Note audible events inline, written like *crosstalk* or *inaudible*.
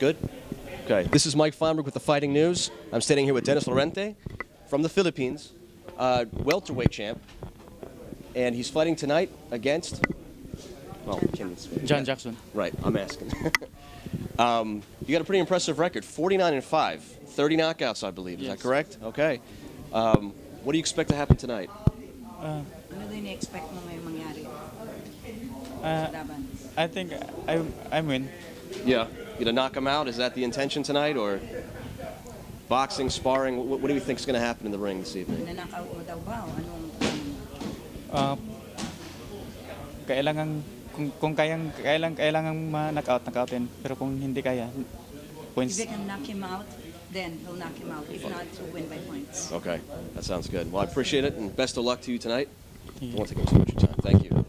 Good? Okay. This is Mike Feinberg with the Fighting News. I'm standing here with Dennis Laurente from the Philippines, uh, welterweight champ. And he's fighting tonight against. Well, can John Jackson. Right, I'm asking. *laughs* um, you got a pretty impressive record 49 and 5, 30 knockouts, I believe. Is that correct? Okay. Um, what do you expect to happen tonight? Uh, Ano expect mo ngayong uh. I think I I win. Yeah. You gonna knock him out? Is that the intention tonight, or boxing, sparring? What, what do you think is going to happen in the ring this evening? Nanakaw mo daw ba? O anong Uh, kailangan kung, kung kayang kailang kailangan ma-knockout knockoutin pero kung hindi kaya If points you can knock him out, then he'll knock him out. If not, he'll win by points. Okay, that sounds good. Well, I appreciate it, and best of luck to you tonight. I won't take up too much of your time. Thank you.